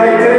United